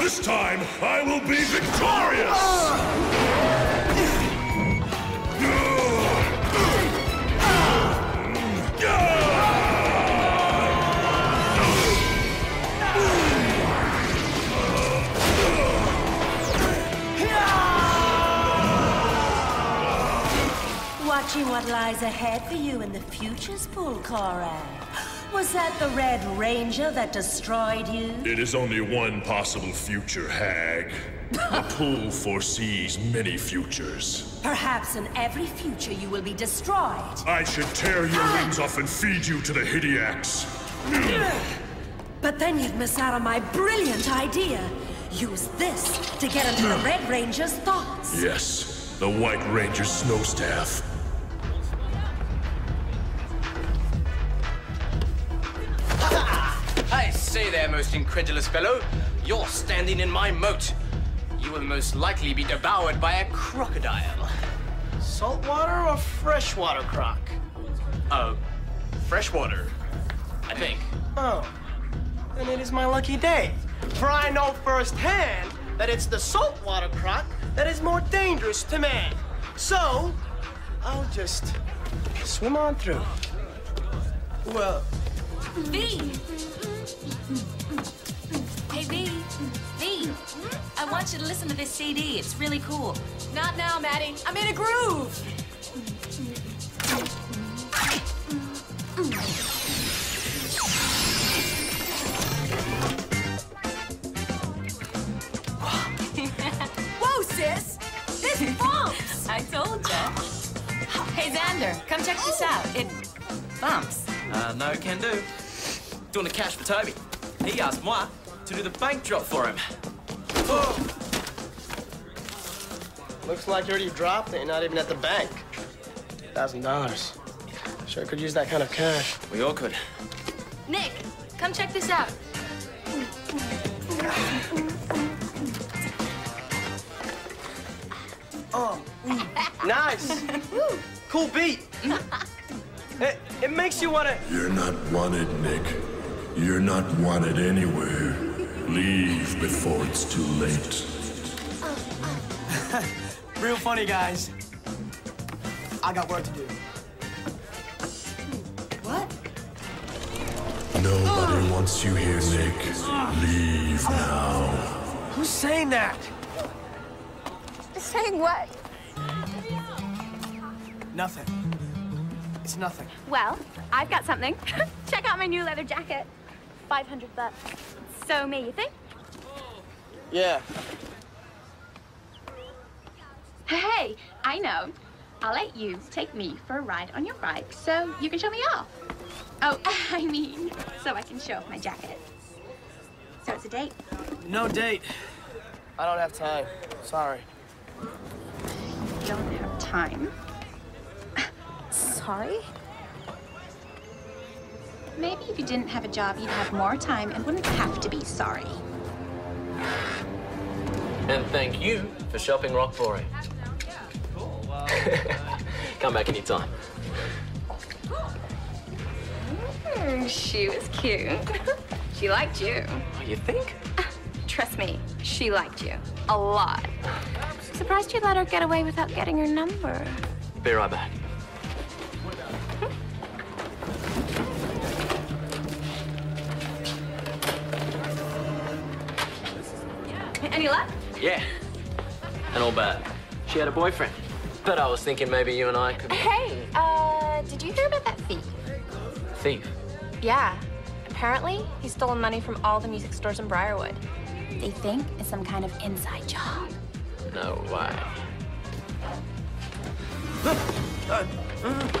This time, I will be victorious! Watching what lies ahead for you in the future's pool, Koragg. Was that the Red Ranger that destroyed you? It is only one possible future, Hag. The pool foresees many futures. Perhaps in every future you will be destroyed. I should tear your ah! wings off and feed you to the Hidiacs. But then you'd miss out on my brilliant idea. Use this to get into the Red Ranger's thoughts. Yes, the White Ranger's snow staff. Say there, most incredulous fellow. You're standing in my moat. You will most likely be devoured by a crocodile. Saltwater or freshwater croc? Uh, freshwater, I think. Oh, then it is my lucky day. For I know firsthand that it's the saltwater croc that is more dangerous to man. So, I'll just swim on through. Well, V! Hey, V. V. I want you to listen to this CD. It's really cool. Not now, Maddie. I'm in a groove. Whoa, sis! This bumps! I told ya. Hey, Xander, come check this out. It bumps. Uh, no can do. Doing the cash for Toby. He asked moi to do the bank drop for him. Oh. looks like you already dropped it, You're not even at the bank. Thousand dollars. Sure could use that kind of cash. We all could. Nick, come check this out. Oh, mm. Nice. cool beat. it, it makes you wanna. You're not wanted, Nick. You're not wanted anywhere. Leave before it's too late. Real funny, guys. I got work to do. What? Nobody wants you here, Nick. Leave now. Who's saying that? Saying what? Nothing. It's nothing. Well, I've got something. Check out my new leather jacket. 500 bucks. So me, you think? Yeah. Hey, I know. I'll let you take me for a ride on your bike so you can show me off. Oh, I mean, so I can show off my jacket. So it's a date. No date. I don't have time. Sorry. You don't have time. Sorry? Maybe if you didn't have a job, you'd have more time and wouldn't have to be sorry. And thank you for shopping Rock Porium. Come back anytime. Mm, she was cute. she liked you. Oh, you think? Trust me, she liked you. A lot. Surprised you let her get away without getting your number. Be right back. Any luck? Yeah. And all bad. She had a boyfriend. But I was thinking maybe you and I could. Hey, uh, did you hear about that thief? Thief. Yeah. Apparently, he's stolen money from all the music stores in Briarwood. They think it's some kind of inside job. No way.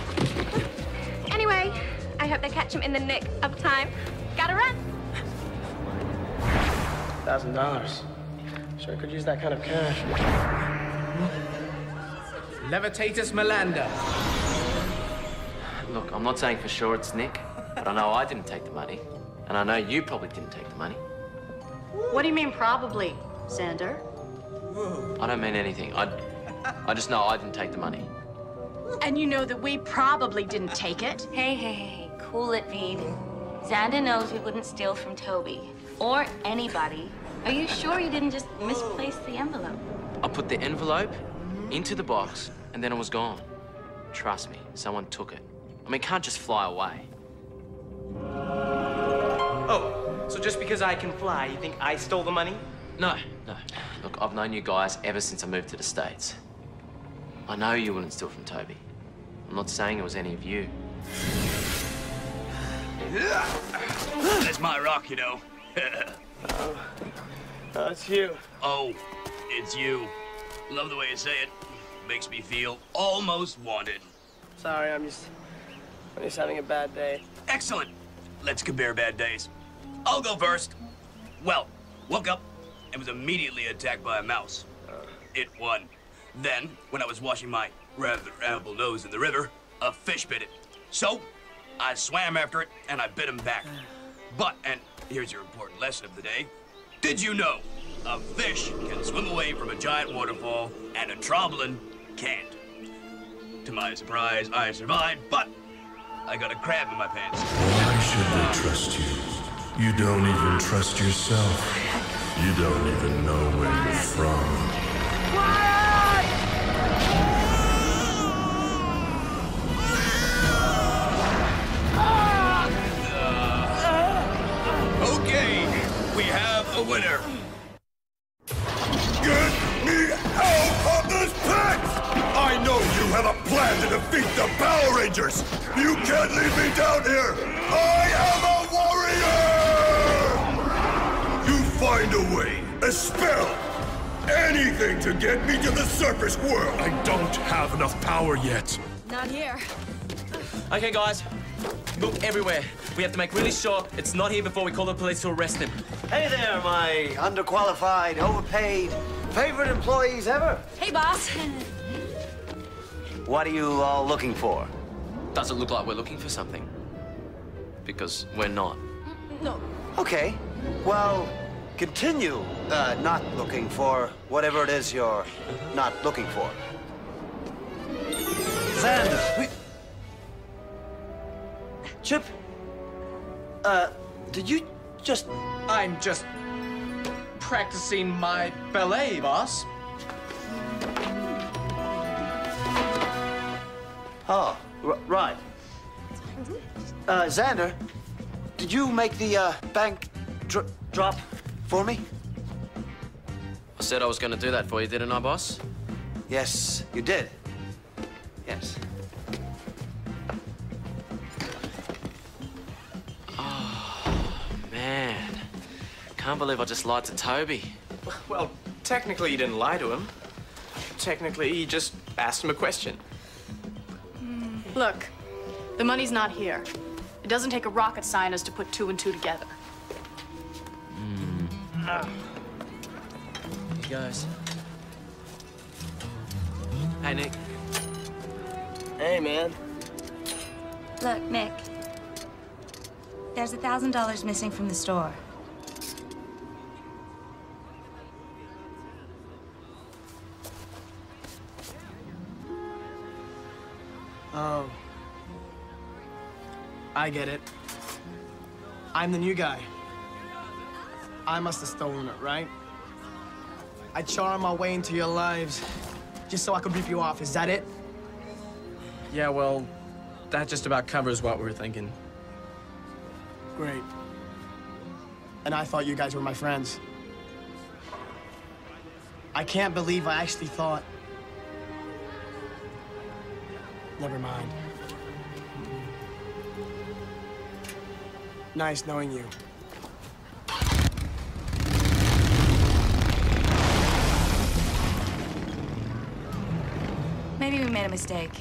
Anyway, I hope they catch him in the nick of time. Gotta run. Thousand dollars. Sure could use that kind of cash. Levitatus Melander. Look, I'm not saying for sure it's Nick, but I know I didn't take the money. And I know you probably didn't take the money. What do you mean, probably, Xander? I don't mean anything. I, I just know I didn't take the money. And you know that we probably didn't take it. Hey, hey, hey, cool it, Veen. Xander knows we wouldn't steal from Toby. Or anybody. Are you sure you didn't just misplace the envelope? I put the envelope into the box, and then it was gone. Trust me, someone took it. I mean, can't just fly away. Oh, so just because I can fly, you think I stole the money? No, no. Look, I've known you guys ever since I moved to the States. I know you wouldn't steal from Toby. I'm not saying it was any of you. That's my rock, you know. Oh, it's you. Oh, it's you. Love the way you say it. Makes me feel almost wanted. Sorry, I'm just, I'm just having a bad day. Excellent. Let's compare bad days. I'll go first. Well, woke up and was immediately attacked by a mouse. Uh. It won. Then, when I was washing my rather ample nose in the river, a fish bit it. So, I swam after it and I bit him back. But, and here's your important lesson of the day. Did you know a fish can swim away from a giant waterfall and a trombone can't? To my surprise, I survived, but I got a crab in my pants. Why should they trust you? You don't even trust yourself. You don't even know where you're from. We have a winner. Get me out of this pit! I know you have a plan to defeat the Power Rangers! You can't leave me down here! I am a warrior! You find a way, a spell, anything to get me to the surface world! I don't have enough power yet. Not here. Okay, guys. Look everywhere. We have to make really sure it's not here before we call the police to arrest him. Hey there, my underqualified, overpaid, favorite employees ever. Hey, boss. What are you all looking for? Does it look like we're looking for something? Because we're not. No. Okay. Well, continue uh, not looking for whatever it is you're not looking for. Xander. We- Chip. Uh, did you just... I'm just practicing my ballet, boss. Oh, r- right. Uh, Xander, did you make the uh, bank dr- drop for me? I said I was going to do that for you, didn't I, boss? Yes, you did. Yes. Can't believe I just lied to Toby. Well, technically you didn't lie to him. Technically, you just asked him a question. Hmm. Look, the money's not here. It doesn't take a rocket scientist to put two and two together. Hmm. Ah. He goes. Hey, Nick. Hey, man. Look, Nick. There's a thousand dollars missing from the store. I get it. I'm the new guy. I must have stolen it, right? I charmed my way into your lives just so I could rip you off. Is that it? Yeah, well, that just about covers what we were thinking. Great. And I thought you guys were my friends. I can't believe I actually thought. Never mind. Nice knowing you. Maybe we made a mistake.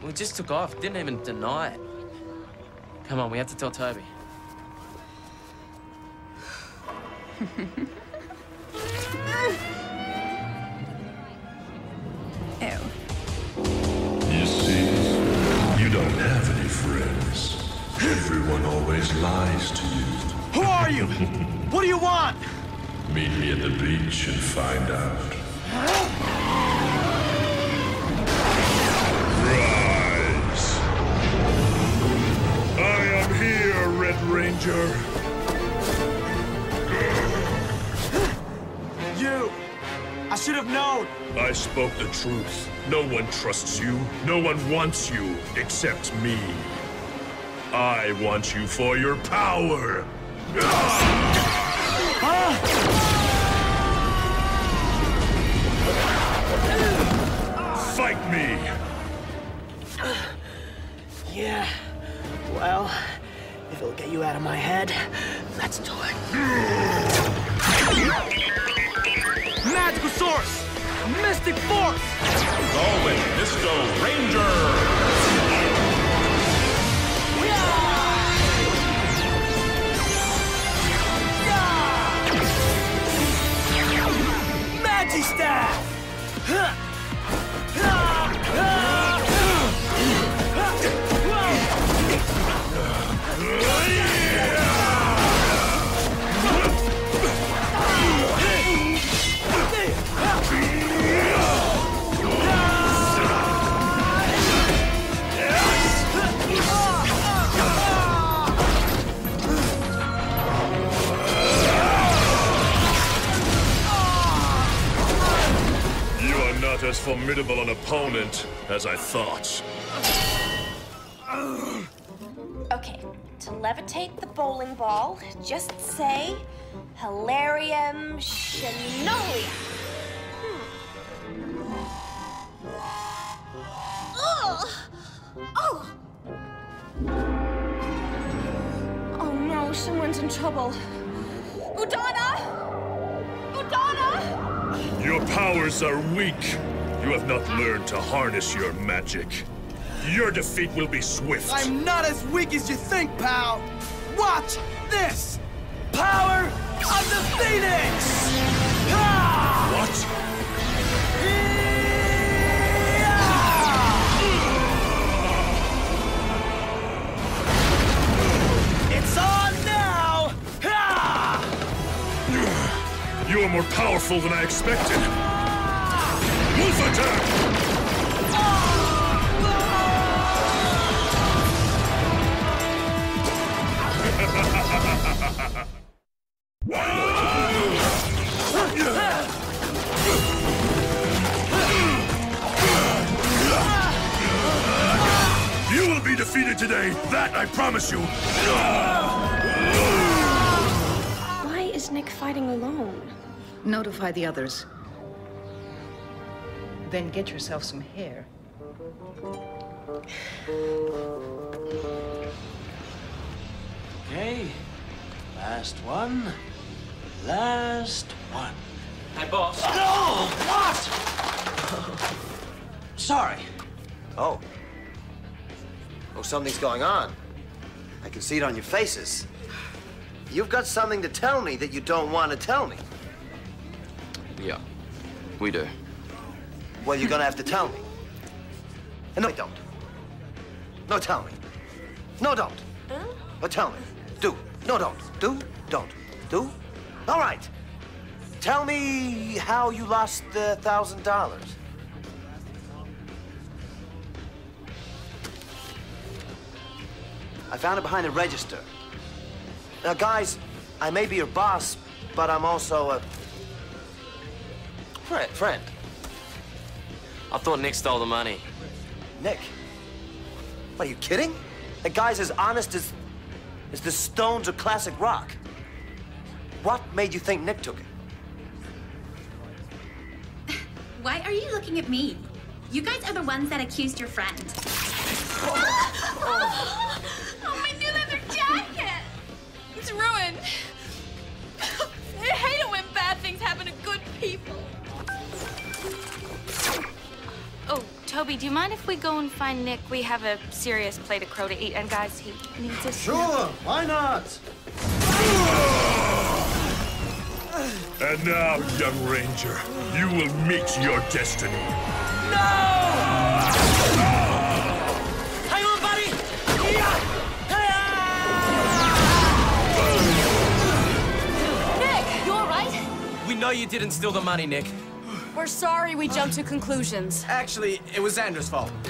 We just took off, didn't even deny it. Come on, we have to tell Toby. lies to you. Who are you? what do you want? Meet me at the beach and find out. Rise! I am here, Red Ranger. You! I should have known! I spoke the truth. No one trusts you. No one wants you, except me. I want you for your power! Fight me! Yeah. Well, if it'll get you out of my head, let's do it. Magical source! Mystic force! Go with Mr. Ranger! Magistaff! You formidable an opponent as I thought. Okay, to levitate the bowling ball, just say Hilarium Shinolia. Hmm. Ugh! Oh! Oh no, someone's in trouble. Udonna! Udonna! Your powers are weak. You have not learned to harness your magic. Your defeat will be swift. I'm not as weak as you think, pal! Watch this! Power of the Phoenix! What? It's on now! Ha! You are more powerful than I expected. Today. That I promise you. Why is Nick fighting alone? Notify the others. Then get yourself some hair. Okay. Last one. Last one. Hey, boss. No! What? Sorry. Oh. Oh, something's going on. I can see it on your faces. You've got something to tell me that you don't want to tell me. Yeah, we do. Well, you're gonna have to tell me. And no, don't. No, tell me. No, don't. No, tell me. Do. No, don't. Do. Don't. Do. All right. Tell me how you lost the thousand dollars. I found it behind the register. Now, guys, I may be your boss, but I'm also a friend. Friend. I thought Nick stole the money. Nick? What, are you kidding? That guy's as honest as, as the stones of classic rock. What made you think Nick took it? Why are you looking at me? You guys are the ones that accused your friend. Oh, my new leather jacket! It's ruined. I hate it when bad things happen to good people. Toby, do you mind if we go and find Nick? We have a serious plate of crow to eat, and guys, he needs us. Sure, why not? And now, young ranger, you will meet your destiny. No! Hang on, buddy! Ah! Nick, you all right? We know you didn't steal the money, Nick. We're sorry we jumped to conclusions. Actually, it was Xander's fault.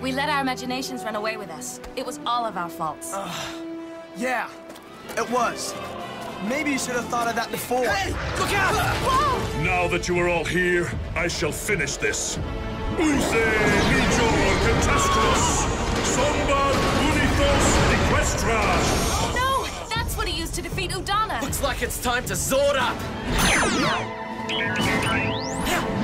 We let our imaginations run away with us. It was all of our faults. Yeah, it was. Maybe you should have thought of that before. Hey, look out! Now that you are all here, I shall finish this. Use major catastros! Sombar unithos equestras! No! That's what he used to defeat Udonna! Looks like it's time to Zord up!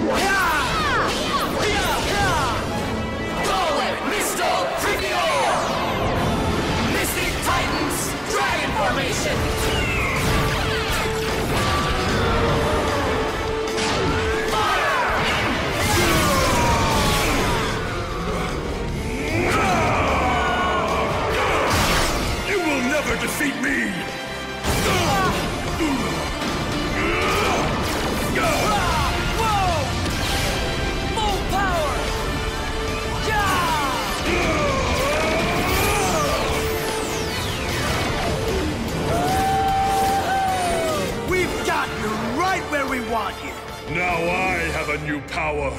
We want you. Now I have a new power.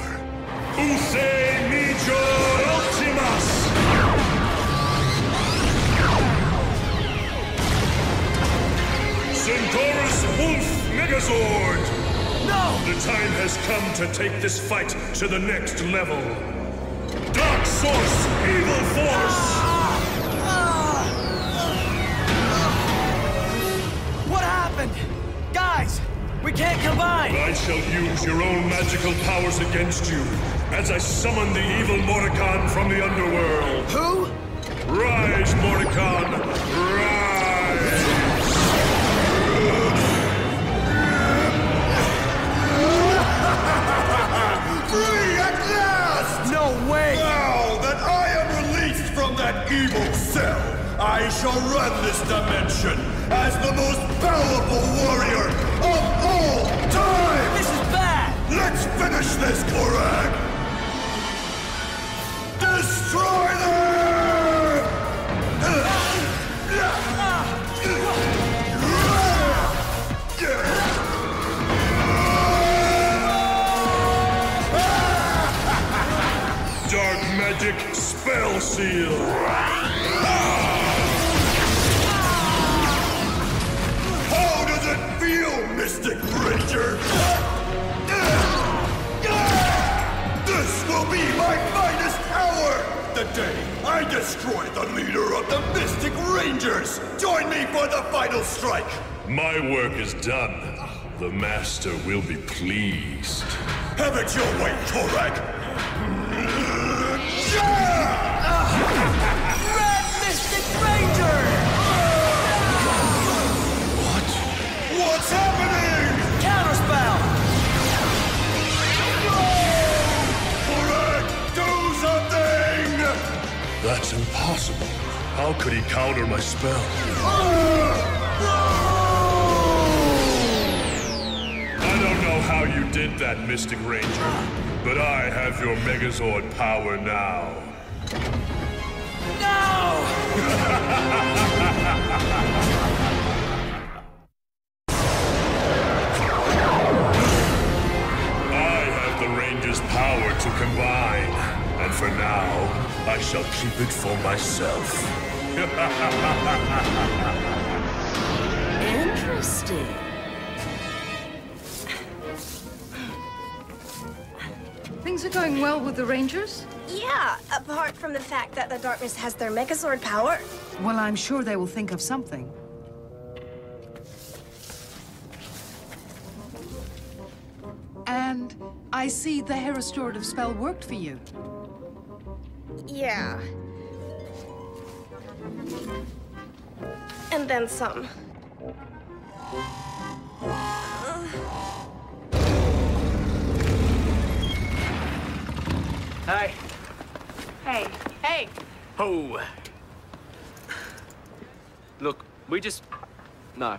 Use Major Ultimas! Centaurus Wolf Megazord! No! The time has come to take this fight to the next level. Dark Source, Evil Force! Ah! Ah! Ah! What happened? We can't combine! I shall use your own magical powers against you as I summon the evil Morticon from the underworld. Who? Rise, Morticon! Free Join the final strike! My work is done. The Master will be pleased. Have it your way, Koragg! Red Mystic Ranger! What's happening? Counterspell! Koragg, do something! That's impossible. How could he counter my spell? I don't know how you did that, Mystic Ranger, but I have your Megazord power now. No! I have the Ranger's power to combine, and for now, I shall keep it for myself. Interesting. Things are going well with the Rangers? Yeah, apart from the fact that the darkness has their Megazord power. Well, I'm sure they will think of something. And I see the hair restorative spell worked for you. Yeah. And then some. Hey. Hey, hey! Oh. Look, we just. No.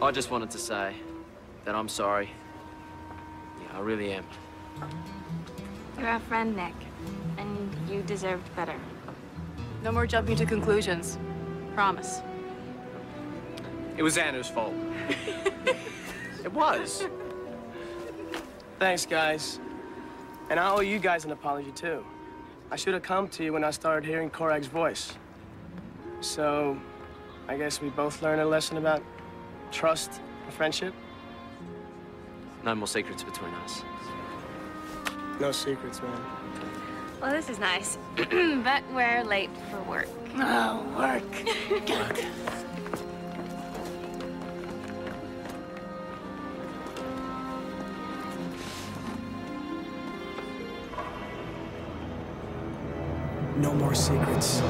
I just wanted to say that I'm sorry. Yeah, I really am. You're our friend, Nick. And you deserved better. No more jumping to conclusions. Promise. It was Xander's fault. it was. Thanks, guys. And I owe you guys an apology, too. I should have come to you when I started hearing Koragg's voice. So, I guess we both learned a lesson about trust and friendship. No more secrets between us. No secrets, man. Well, this is nice, but we're late for work. Oh, work. No more secrets.